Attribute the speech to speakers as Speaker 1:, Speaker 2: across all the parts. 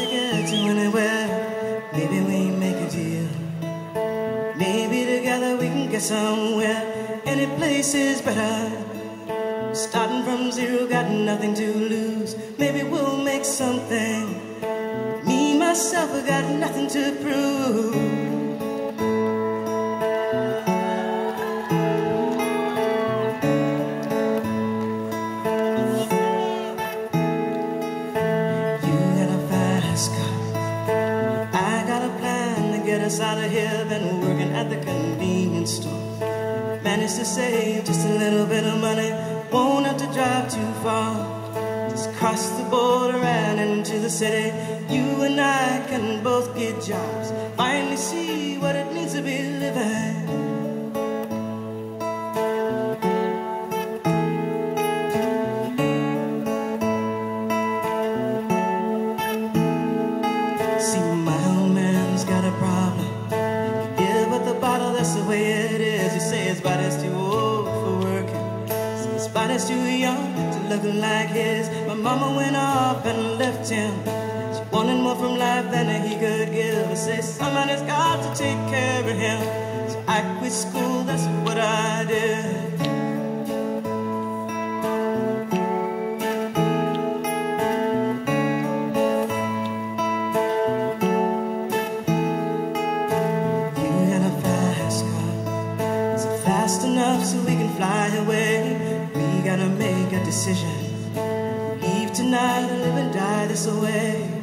Speaker 1: you anywhere. Maybe we make a deal. Maybe together we can get somewhere. Any place is better. Starting from zero, got nothing to lose. Maybe we'll make something. Me, myself, I got nothing to prove. Us out of here. Been working at the convenience store. Managed to save just a little bit of money. Won't have to drive too far. Just cross the border and into the city. You and I can both get jobs. Finally see what it means to be living. That's the way it is. You say his body's too old for working. Say his body's too young to look like his. My mama went off and left him. She wanted more from life than he could give. I say somebody's got to take care of him. So I quit school, that's what I did. Enough so we can fly away? We gotta make a decision. Leave tonight live and die this way.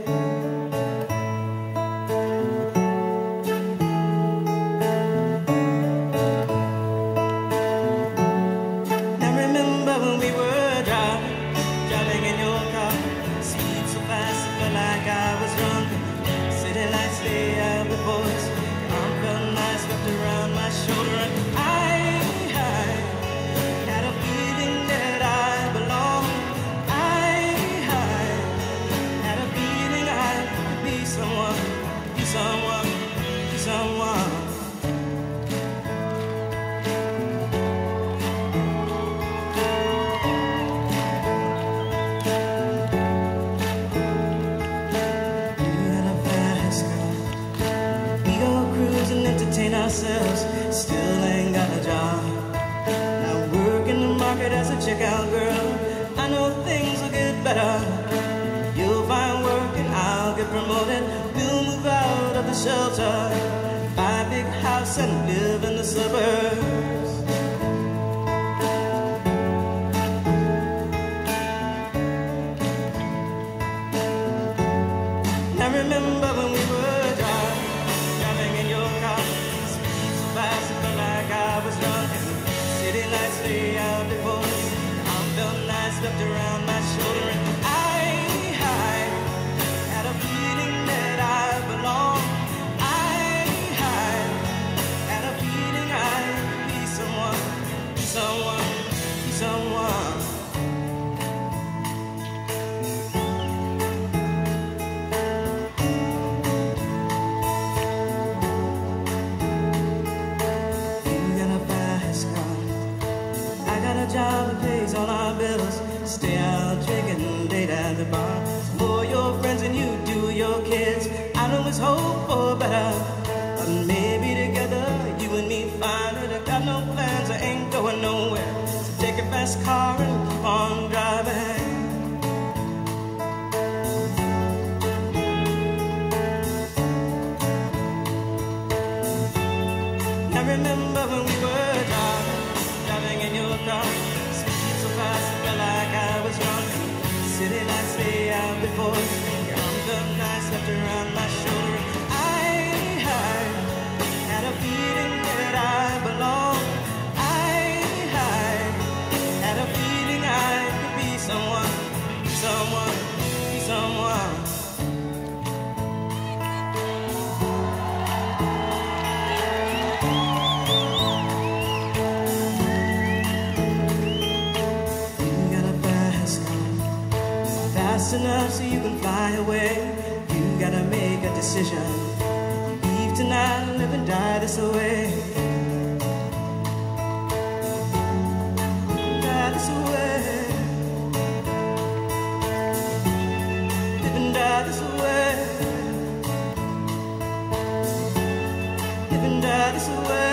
Speaker 1: Checkout girl. I know things will get better. You'll find work and I'll get promoted. We'll move out of the shelter, buy a big house and live in the suburbs. Now remember when we were driving, driving in your car, speed so fast, it felt like I was drunk. And city lights lay out wrapped around my shoulder, the bar. For your friends and you do your kids. I it's hope for better. But maybe together, you and me find it. I got no plans, I ain't going nowhere. So take a fast car and keep on driving. I remember when we were driving, driving in your car. Speed so fast, felt like I was drunk. City us. Your arm felt nice wrapped around my. so you can fly away. You gotta make a decision. Leave tonight, live and die this way. Die this way. Live and die this way. Live and die this way.